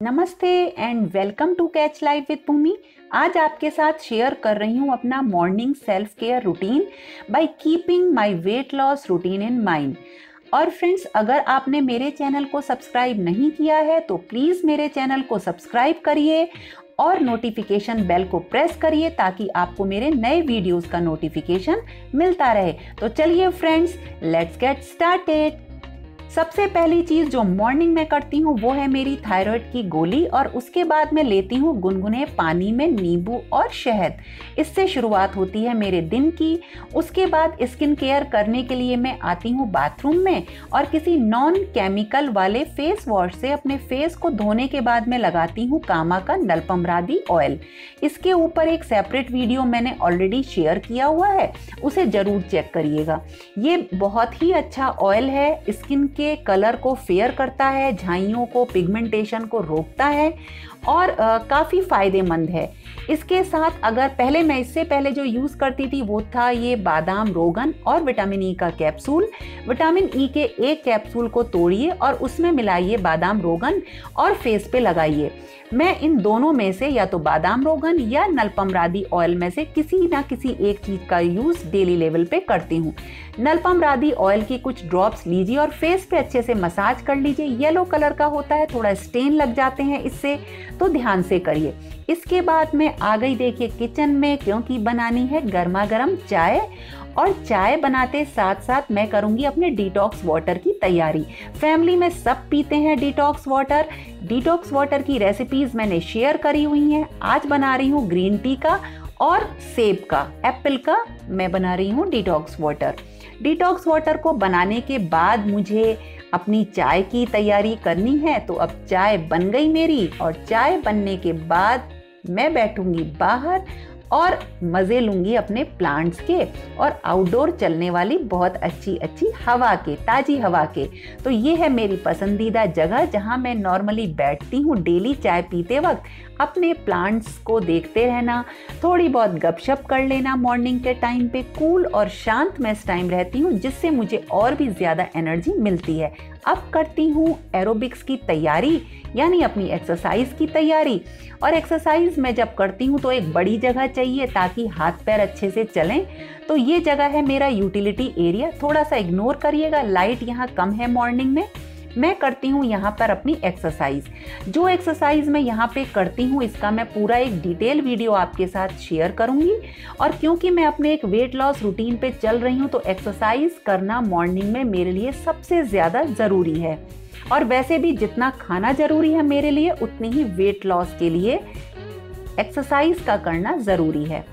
नमस्ते and welcome to catch life with Bhumi आज आपके साथ शेयर कर रही हूँ अपना morning self care routine by keeping my weight loss routine in mind और फ्रेंड्स अगर आपने मेरे चैनल को सब्सक्राइब नहीं किया है तो प्लीज़ मेरे चैनल को सब्सक्राइब करिए और नोटिफिकेशन बेल को प्रेस करिए ताकि आपको मेरे नए वीडियोस का नोटिफिकेशन मिलता रहे। तो चलिए फ्रेंड्स लेट्स गेट स्टार्टेड सबसे पहली चीज़ जो मॉर्निंग में करती हूँ, वो है मेरी थायराइड की गोली और उसके बाद मैं लेती हूँ गुनगुने पानी में नींबू और शहद। इससे शुरुआत होती है मेरे दिन की। उसके बाद स्किन केयर करने के लिए मैं आती हूँ बाथरूम में और किसी नॉन केमिकल वाले फेस वॉश से अपने फेस को धोने के बाद मैं लगाती हूँ कामा का नलपमरादी ऑयल इसके ऊपर एक सेपरेट वीडियो मैंने ऑलरेडी शेयर किया हुआ है, उसे ज़रूर चेक करिएगा। ये बहुत ही अच्छा ऑयल है स्किन के कलर को फेयर करता है, झाइयों को पिगमेंटेशन को रोकता है और काफ़ी फ़ायदेमंद है। इसके साथ अगर पहले मैं इससे पहले जो यूज़ करती थी, वो था ये बादाम रोगन और विटामिन ई e का कैप्सूल विटामिन ई e के एक कैप्सूल को तोड़िए और उसमें मिलाइए बादाम रोगन और फेस पे लगाइए। मैं इन दोनों में से या तो बादाम रोगन या नलपमरादी ऑयल में से किसी ना किसी एक चीज़ का यूज़ डेली लेवल पे करती हूँ। नलपमरादी ऑयल की कुछ ड्रॉप्स लीजिए और फेस पे अच्छे से मसाज कर लीजिए। येलो कलर का होता है, थोड़ा स्टेन लग जाते हैं इससे तो ध्यान से करिए। इसके बाद मैं आ गई। देखिए, किचन में क्योंकि बनानी है? गर्मा गर्म चाय और चाय बनाते साथ साथ मैं करूँगी अपने डिटॉक्स वाटर की तैयारी। फैमिली में सब पीते हैं डिटॉक्स वाटर। डिटॉक्स वाटर की रेसिपीज़ मैंने शेयर करी हुई हैं। आज बना रही हूँ ग्रीन टी का और सेब का, एप्पल का मैं बना रही हूँ डिटॉक्स वाटर। डिटॉक्स वाटर को बनाने के बाद मुझे अपनी चाय की तैयारी करनी है तो अब चाय बन गई मेरी और चाय बनने के बाद मैं बैठूँगी बाहर और मज़े लूँगी अपने प्लांट्स के और आउटडोर चलने वाली बहुत अच्छी अच्छी हवा के, ताज़ी हवा के। तो ये है मेरी पसंदीदा जगह जहाँ मैं नॉर्मली बैठती हूँ डेली चाय पीते वक्त अपने प्लांट्स को देखते रहना, थोड़ी बहुत गपशप कर लेना मॉर्निंग के टाइम पे कूल और शांत मैं इस टाइम रहती हूँ, जिससे मुझे और भी ज़्यादा एनर्जी मिलती है। अब करती हूँ एरोबिक्स की तैयारी, यानी अपनी एक्सरसाइज की तैयारी। और एक्सरसाइज मैं जब करती हूँ तो एक बड़ी जगह चाहिए ताकि हाथ पैर अच्छे से चलें। तो ये जगह है मेरा यूटिलिटी एरिया थोड़ा सा इग्नोर करिएगा लाइट यहाँ कम है मॉर्निंग में। मैं करती हूँ यहाँ पर अपनी एक्सरसाइज जो एक्सरसाइज मैं यहाँ पे करती हूँ, इसका मैं पूरा एक डिटेल वीडियो आपके साथ शेयर करूँगी। और क्योंकि मैं अपने एक वेट लॉस रूटीन पे चल रही हूँ तो एक्सरसाइज करना मॉर्निंग में मेरे लिए सबसे ज़्यादा ज़रूरी है। और वैसे भी जितना खाना ज़रूरी है मेरे लिए, उतनी ही वेट लॉस के लिए एक्सरसाइज का करना ज़रूरी है।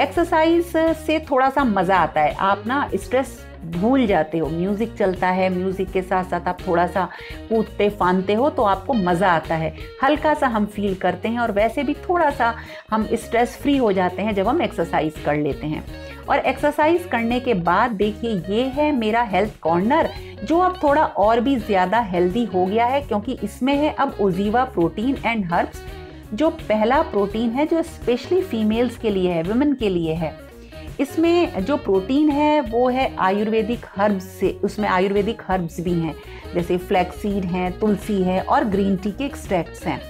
एक्सरसाइज से थोड़ा सा मज़ा आता है। आप ना स्ट्रेस भूल जाते हो। म्यूज़िक चलता है म्यूज़िक के साथ साथ आप थोड़ा सा कूदते फानते हो तो आपको मज़ा आता है। हल्का सा हम फील करते हैं और वैसे भी थोड़ा सा हम स्ट्रेस फ्री हो जाते हैं जब हम एक्सरसाइज कर लेते हैं। और एक्सरसाइज करने के बाद देखिए, ये है मेरा हेल्थ कॉर्नर जो अब थोड़ा और भी ज़्यादा हेल्दी हो गया है, क्योंकि इसमें है अब उजीवा प्रोटीन एंड हर्ब्स जो पहला प्रोटीन है, जो स्पेशली फीमेल्स के लिए है वुमेन के लिए है। इसमें जो प्रोटीन है, वो है आयुर्वेदिक हर्ब्स से, उसमें आयुर्वेदिक हर्ब्स भी हैं। जैसे फ्लैक्सीड हैं, तुलसी है और ग्रीन टी के एक्सट्रैक्ट्स हैं।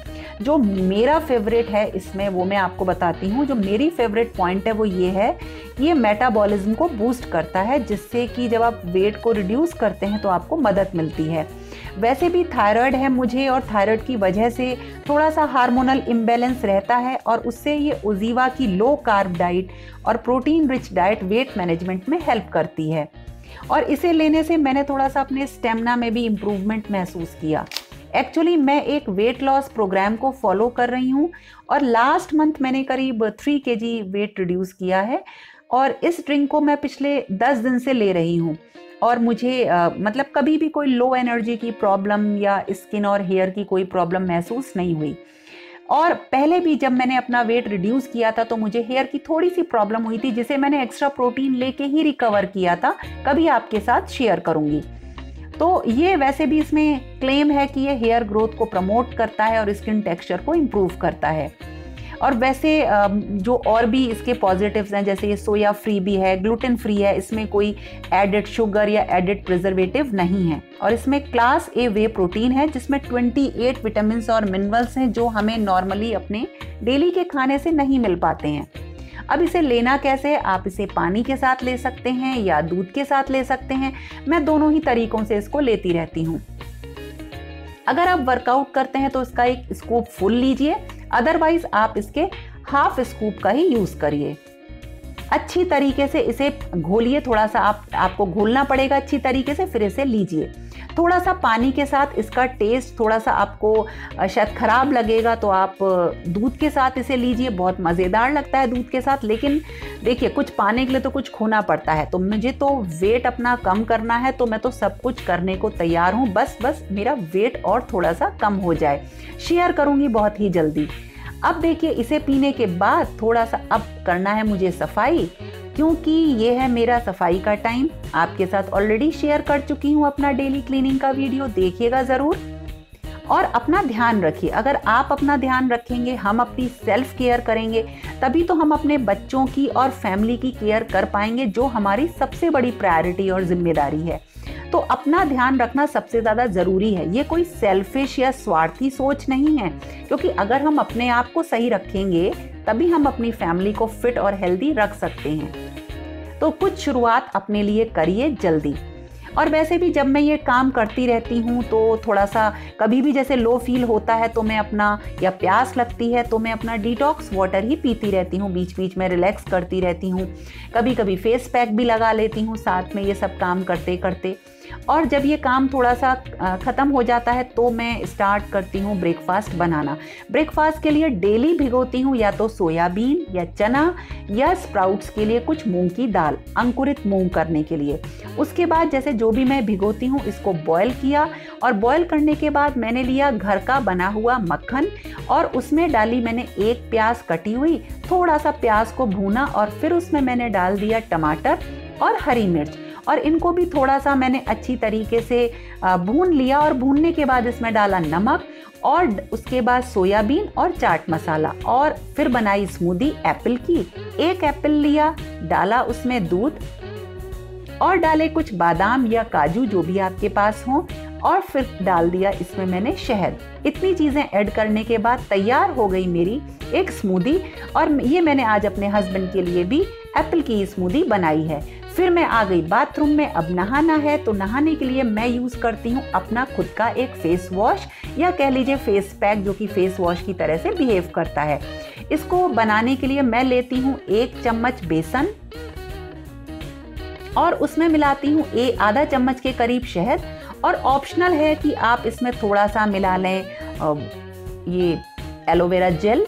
जो मेरा फेवरेट है, इसमें वो मैं आपको बताती हूँ। जो मेरी फेवरेट पॉइंट है, वो ये है ये मेटाबॉलिज्म को बूस्ट करता है, जिससे कि जब आप वेट को रिड्यूस करते हैं तो आपको मदद मिलती है। वैसे भी थायराइड है मुझे और थायराइड की वजह से थोड़ा सा हार्मोनल इम्बेलेंस रहता है और उससे ये उजीवा की लो कार्ब डाइट और protein rich diet weight management में हेल्प करती है। और इसे लेने से मैंने थोड़ा सा अपने स्टेमिना में भी इम्प्रूवमेंट महसूस किया। एक्चुअली मैं एक वेट लॉस प्रोग्राम को फॉलो कर रही हूँ और लास्ट मंथ मैंने करीब थ्री के जी वेट रिड्यूस किया है। और इस ड्रिंक को मैं पिछले दस दिन से ले रही हूँ। और मुझे आ, मतलब कभी भी कोई लो एनर्जी की प्रॉब्लम या स्किन और हेयर की कोई प्रॉब्लम महसूस नहीं हुई। और पहले भी जब मैंने अपना वेट रिड्यूस किया था तो मुझे हेयर की थोड़ी सी प्रॉब्लम हुई थी जिसे मैंने एक्स्ट्रा प्रोटीन लेके ही रिकवर किया था। कभी आपके साथ शेयर करूँगी। तो ये वैसे भी इसमें क्लेम है कि ये हेयर ग्रोथ को प्रमोट करता है और स्किन टेक्सचर को इम्प्रूव करता है। और वैसे जो और भी इसके पॉजिटिव्स हैं, जैसे ये सोया फ्री भी है ग्लूटेन फ्री है, इसमें कोई एडेड शुगर या एडेड प्रिजर्वेटिव नहीं है। और इसमें क्लास ए वे प्रोटीन है, जिसमें 28 विटामिन और मिनरल्स हैं, जो हमें नॉर्मली अपने डेली के खाने से नहीं मिल पाते हैं। अब इसे लेना कैसे? आप इसे पानी के साथ ले सकते हैं या दूध के साथ ले सकते हैं। मैं दोनों ही तरीकों से इसको लेती रहती हूँ। अगर आप वर्कआउट करते हैं तो इसका एक स्कोप फुल लीजिए। अदरवाइज़ आप इसके हाफ़ स्कूप का ही यूज़ करिए। अच्छी तरीके से इसे घोलिए, थोड़ा सा आप, आपको घोलना पड़ेगा अच्छी तरीके से, फिर इसे लीजिए। थोड़ा सा पानी के साथ इसका टेस्ट थोड़ा सा आपको शायद ख़राब लगेगा तो आप दूध के साथ इसे लीजिए। बहुत मज़ेदार लगता है दूध के साथ, लेकिन देखिए, कुछ पाने के लिए तो कुछ खोना पड़ता है। तो मुझे तो वेट अपना कम करना है तो मैं तो सब कुछ करने को तैयार हूँ। बस बस मेरा वेट और थोड़ा सा कम हो जाए। शेयर करूँगी बहुत ही जल्दी। अब देखिए, इसे पीने के बाद थोड़ा सा अब करना है मुझे सफ़ाई। क्योंकि ये है मेरा सफ़ाई का टाइम। आपके साथ ऑलरेडी शेयर कर चुकी हूँ अपना डेली क्लीनिंग का वीडियो देखिएगा ज़रूर। और अपना ध्यान रखिए, अगर आप अपना ध्यान रखेंगे, हम अपनी सेल्फ केयर करेंगे, तभी तो हम अपने बच्चों की और फैमिली की केयर कर पाएँगे, जो हमारी सबसे बड़ी प्रायोरिटी और ज़िम्मेदारी है। तो अपना ध्यान रखना सबसे ज़्यादा ज़रूरी है। ये कोई सेल्फिश या स्वार्थी सोच नहीं है, क्योंकि अगर हम अपने आप को सही रखेंगे, तभी हम अपनी फैमिली को फिट और हेल्दी रख सकते हैं। तो कुछ शुरुआत अपने लिए करिए जल्दी। और वैसे भी जब मैं ये काम करती रहती हूँ तो थोड़ा सा कभी भी जैसे लो फील होता है तो मैं अपना, या प्यास लगती है तो मैं अपना डिटॉक्स वाटर ही पीती रहती हूँ। बीच बीच में रिलैक्स करती रहती हूँ। कभी कभी फेस पैक भी लगा लेती हूँ साथ में ये सब काम करते करते और जब ये काम थोड़ा सा ख़त्म हो जाता है तो मैं स्टार्ट करती हूँ ब्रेकफास्ट बनाना। ब्रेकफास्ट के लिए डेली भिगोती हूँ या तो सोयाबीन या चना या स्प्राउट्स के लिए कुछ मूंग की दाल, अंकुरित मूंग करने के लिए। उसके बाद जैसे जो भी मैं भिगोती हूँ, इसको बॉयल किया और बॉयल करने के बाद मैंने लिया घर का बना हुआ मक्खन और उसमें डाली मैंने एक प्याज कटी हुई, थोड़ा सा प्याज को भूना और फिर उसमें मैंने डाल दिया टमाटर और हरी मिर्च। और इनको भी थोड़ा सा मैंने अच्छी तरीके से भून लिया और भूनने के बाद इसमें डाला नमक और उसके बाद सोयाबीन और चाट मसाला और फिर बनाई स्मूदी एप्पल की। एक एप्पल लिया, डाला उसमें दूध और डाले कुछ बादाम या काजू जो भी आपके पास हो और फिर डाल दिया इसमें मैंने शहद। इतनी चीज़ें ऐड करने के बाद तैयार हो गई मेरी एक स्मूदी और ये मैंने आज अपने हस्बैंड के लिए भी एप्पल की स्मूदी बनाई है। फिर मैं आ गई बाथरूम में। अब नहाना है तो नहाने के लिए मैं यूज़ करती हूँ अपना खुद का एक फेस वॉश या कह लीजिए फेस पैक जो कि फेस वॉश की तरह से बिहेव करता है। इसको बनाने के लिए मैं लेती हूँ एक चम्मच बेसन और उसमें मिलाती हूँ एक आधा चम्मच के करीब शहद। और ऑप्शनल है कि आप इसमें थोड़ा सा मिला लें ये एलोवेरा जेल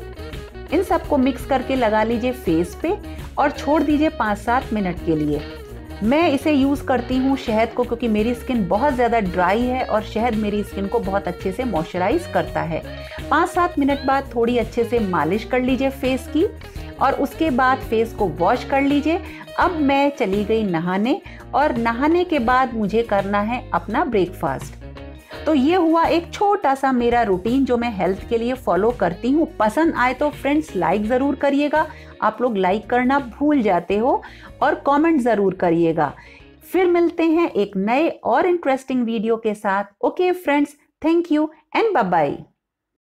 इन सबको मिक्स करके लगा लीजिए फेस पे। और छोड़ दीजिए पाँच सात मिनट के लिए। मैं इसे यूज़ करती हूँ शहद को क्योंकि मेरी स्किन बहुत ज़्यादा ड्राई है और शहद मेरी स्किन को बहुत अच्छे से मॉइस्चराइज करता है। पाँच सात मिनट बाद थोड़ी अच्छे से मालिश कर लीजिए फेस की और उसके बाद फेस को वॉश कर लीजिए। अब मैं चली गई नहाने और नहाने के बाद मुझे करना है अपना ब्रेकफास्ट। तो ये हुआ एक छोटा सा मेरा रूटीन जो मैं हेल्थ के लिए फॉलो करती हूँ। पसंद आए तो फ्रेंड्स लाइक ज़रूर करिएगा। आप लोग लाइक करना भूल जाते हो और कमेंट ज़रूर करिएगा। फिर मिलते हैं एक नए और इंटरेस्टिंग वीडियो के साथ। Okay friends thank you and bye bye